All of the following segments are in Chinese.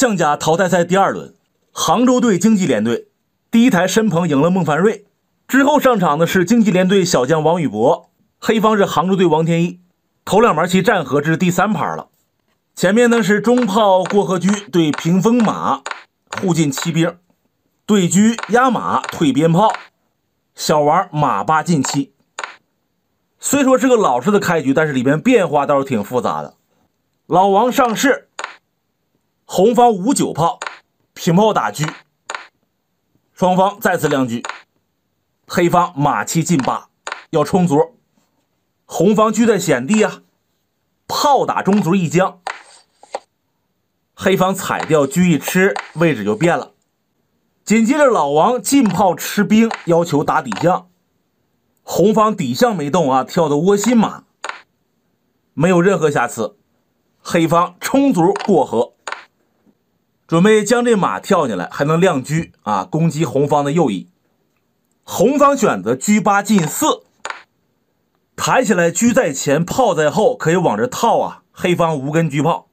象甲淘汰赛第二轮，杭州队经济连队第一台申鹏赢了孟凡瑞。之后上场的是经济连队小将王宇博，黑方是杭州队王天一。头两盘棋战和，这是第三盘了。前面呢是中炮过河车对屏风马，互进骑兵，对车压马退边炮，小王马八进七。虽说是个老式的开局，但是里边变化倒是挺复杂的。老王上士，红方五九炮，平炮打车，双方再次亮车。黑方马七进八，要冲卒。红方车在险地啊，炮打中卒一将。黑方踩掉车一吃，位置就变了。紧接着老王进炮吃兵，要求打底象。红方底象没动啊，跳的窝心马，没有任何瑕疵。黑方冲卒过河，准备将这马跳进来，还能亮车啊，攻击红方的右翼。红方选择车八进四，抬起来，车在前，炮在后，可以往这套啊。黑方无根车炮，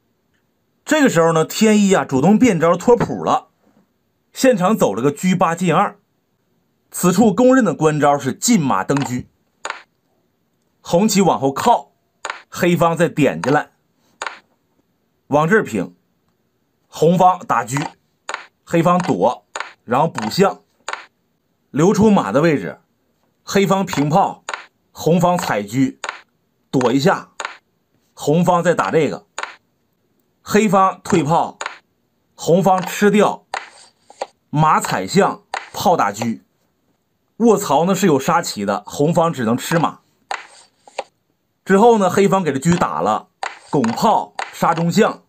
这个时候呢，天一啊主动变招脱谱了，现场走了个车八进二。此处公认的官招是进马登车，红旗往后靠，黑方再点进来，往这儿平，红方打车，黑方躲，然后补象。留出马的位置，黑方平炮，红方踩车，躲一下，红方再打这个，黑方退炮，红方吃掉，马踩象，炮打车，卧槽呢是有杀棋的，红方只能吃马。之后呢，黑方给这车打了，拱炮杀中象，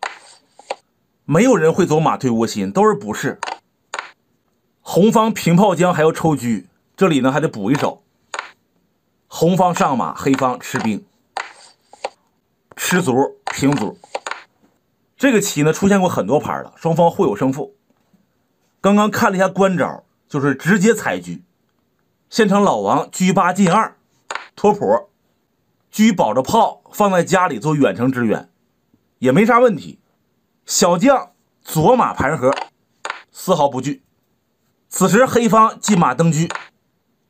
没有人会走马退窝心，都是不是。红方平炮将还要抽车，这里呢还得补一手。红方上马，黑方吃兵，吃卒平卒。这个棋呢出现过很多盘了，双方互有胜负。刚刚看了一下官招，就是直接踩车。现场老王车八进二，托谱，车保着炮放在家里做远程支援，也没啥问题。小将左马盘河，丝毫不惧。此时黑方进马登车，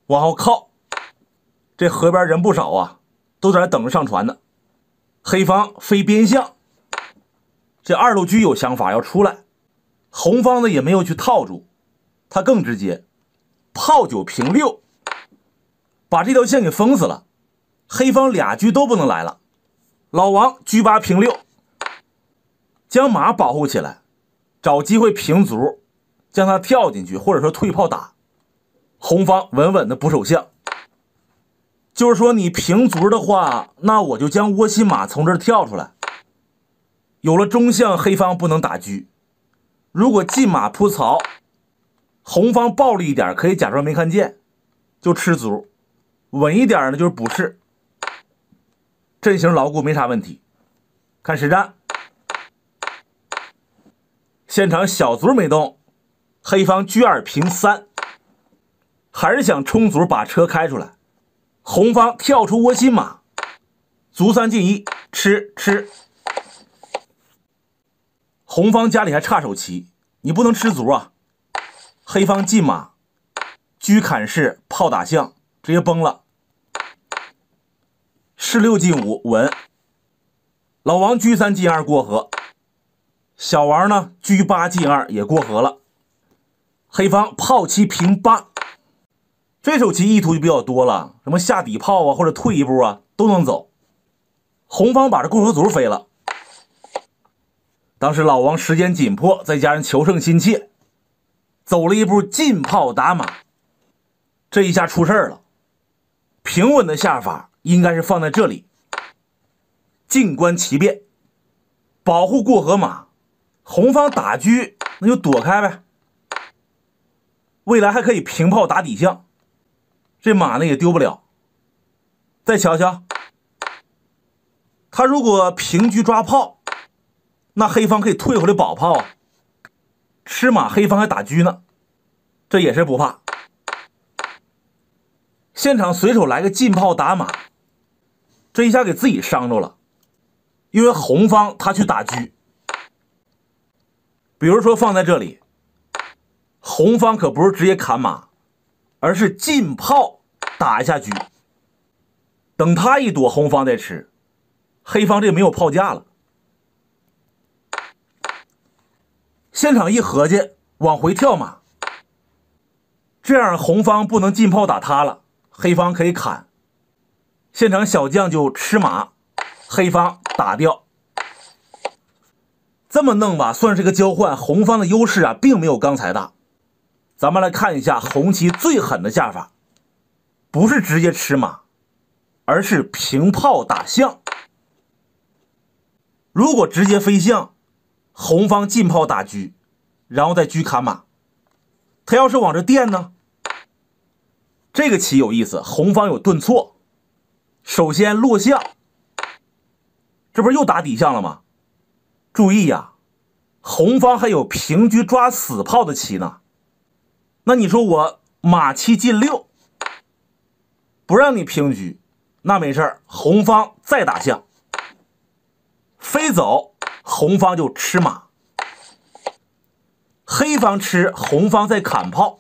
往后靠，这河边人不少啊，都在那等着上船呢。黑方飞边象，这二路车有想法要出来，红方呢也没有去套住，他更直接，炮九平六，把这条线给封死了。黑方俩车都不能来了，老王车八平六，将马保护起来，找机会平卒。将他跳进去，或者说退炮打，红方稳稳的补手象。就是说你平卒的话，那我就将窝心马从这儿跳出来。有了中象，黑方不能打车。如果进马扑曹，红方暴力一点，可以假装没看见，就吃卒；稳一点呢，就是补士。阵型牢固，没啥问题。看实战，现场小卒没动。黑方车二平三，还是想冲卒把车开出来。红方跳出窝心马，卒三进一，吃吃。红方家里还差手棋，你不能吃卒啊。黑方进马，车砍士，炮打象，直接崩了。士六进五稳。老王车三进二过河，小王呢车八进二也过河了。黑方炮七平八，这手棋意图就比较多了，什么下底炮啊，或者退一步啊，都能走。红方把这过河卒飞了，当时老王时间紧迫，再加上求胜心切，走了一步进炮打马，这一下出事了。平稳的下法应该是放在这里，静观其变，保护过河马。红方打车，那就躲开呗。未来还可以平炮打底象，这马呢也丢不了。再瞧瞧，他如果平车抓炮，那黑方可以退回来保炮，吃马黑方还打车呢，这也是不怕。现场随手来个进炮打马，这一下给自己伤着了，因为红方他去打车，比如说放在这里，红方可不是直接砍马，而是进炮打一下车，等他一躲，红方再吃，黑方这没有炮架了。现场一合计，往回跳马，这样红方不能进炮打他了，黑方可以砍。现场小将就吃马，黑方打掉。这么弄吧，算是个交换。红方的优势啊，并没有刚才大。咱们来看一下红棋最狠的下法，不是直接吃马，而是平炮打象。如果直接飞象，红方进炮打车，然后再车砍马。他要是往这垫呢？这个棋有意思，红方有顿挫。首先落象，这不是又打底象了吗？注意呀，红方还有平车抓死炮的棋呢。那你说我马七进六，不让你平车，那没事红方再打象，飞走，红方就吃马。黑方吃，红方再砍炮，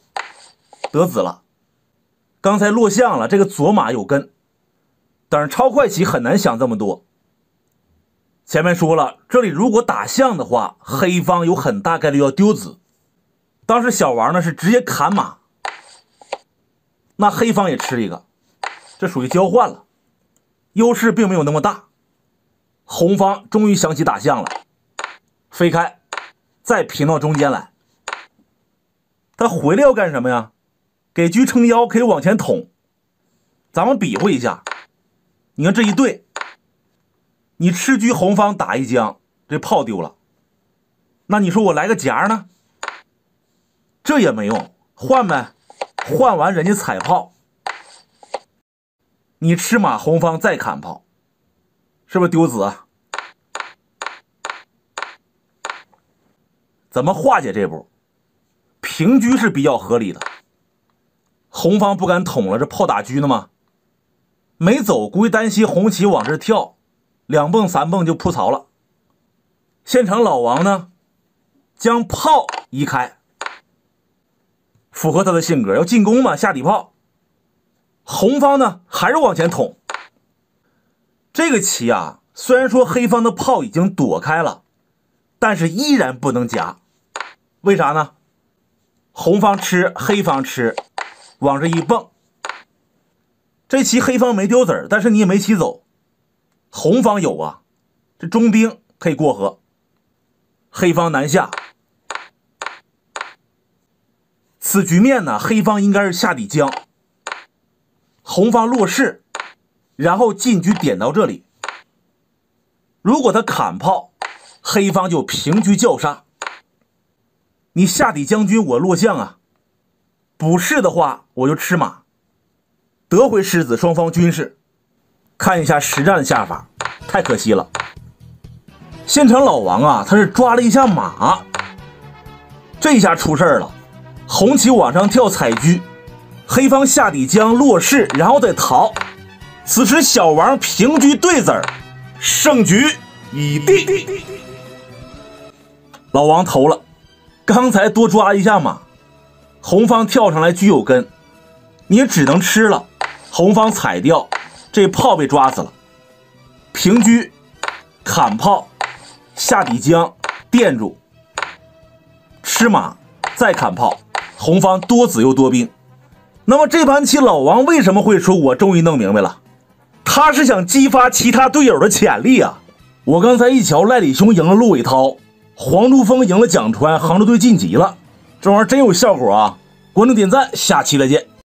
得子了。刚才落象了，这个左马有根。但是超快棋很难想这么多。前面说了，这里如果打象的话，黑方有很大概率要丢子。当时小王呢是直接砍马，那黑方也吃一个，这属于交换了，优势并没有那么大。红方终于想起打象了，飞开，再平到中间来。他回来要干什么呀？给车撑腰，可以往前捅。咱们比划一下。你看这一对，你吃车红方打一将，这炮丢了。那你说我来个夹呢？这也没用，换呗，换完人家踩炮，你吃马红方再砍炮，是不是丢子？怎么化解这步？平车是比较合理的，红方不敢捅了，这炮打车呢吗？没走，估计担心红旗往这跳，两蹦三蹦就扑槽了。现场老王呢，将炮移开，符合他的性格，要进攻嘛，下底炮。红方呢，还是往前捅。这个棋啊，虽然说黑方的炮已经躲开了，但是依然不能夹。为啥呢？红方吃，黑方吃，往这一蹦。这棋黑方没丢子儿，但是你也没棋走，红方有啊，这中兵可以过河。黑方南下，此局面呢，黑方应该是下底将，红方落士，然后进车点到这里。如果他砍炮，黑方就平车叫杀。你下底将军，我落将啊，不是的话，我就吃马。得回狮子，双方均势。看一下实战的下法，太可惜了。现场老王啊，他是抓了一下马，这下出事了。红旗往上跳踩车，黑方下底将落士，然后再逃。此时小王平车对子儿，胜局已定。老王投了，刚才多抓一下马，红方跳上来车有根，你也只能吃了。红方踩掉，这炮被抓死了。平车，砍炮，下底将垫住，吃马，再砍炮。红方多子又多兵。那么这盘棋老王为什么会说？我终于弄明白了，他是想激发其他队友的潜力啊！我刚才一瞧，赖李兄赢了陆伟涛，黄珠峰赢了蒋川，杭州队晋级了，这玩意儿真有效果啊！关注点赞，下期再见。